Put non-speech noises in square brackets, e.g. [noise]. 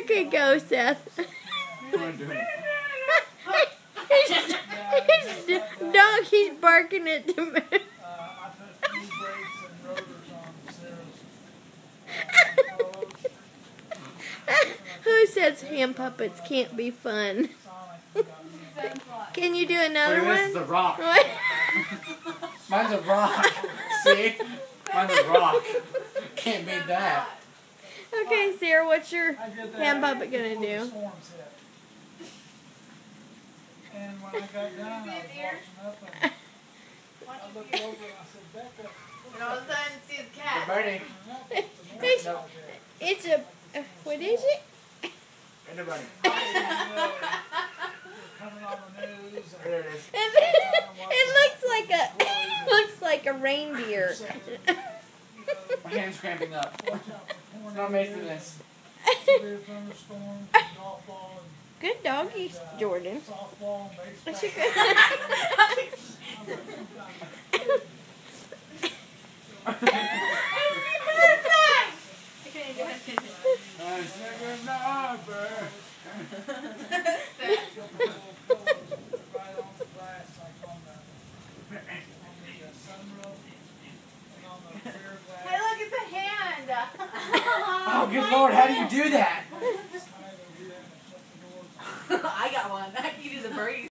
Okay, go, Seth. What am I doing? His dog, he's barking at the moon. I put new brakes and rotors on Sarah's [laughs] Who says hand puppets can't be fun? Can you do another at this, it's one? a rock. Mine's a rock. [laughs] See? Mine's a rock. Can't beat that. Okay, Sarah, what's your I did that hand puppet gonna do? And when I got [laughs] done, I was washing up and I looked over and I said, Becca, And all of a sudden, see his Good cat. morning. It's, it's a, uh, what is it? Anybody. [laughs] coming on the news There it is. It, it looks like a, [laughs] looks like a reindeer. My hand's cramping up. [laughs] watch out for It's not made for this. severe thunderstorms, golf ball Good doggy, Jordan. and uh, softball and What's baseball. your good? I can't even do it. I said good night, good lord, how do you do that? [laughs] I got one. [laughs] I can do the birdies.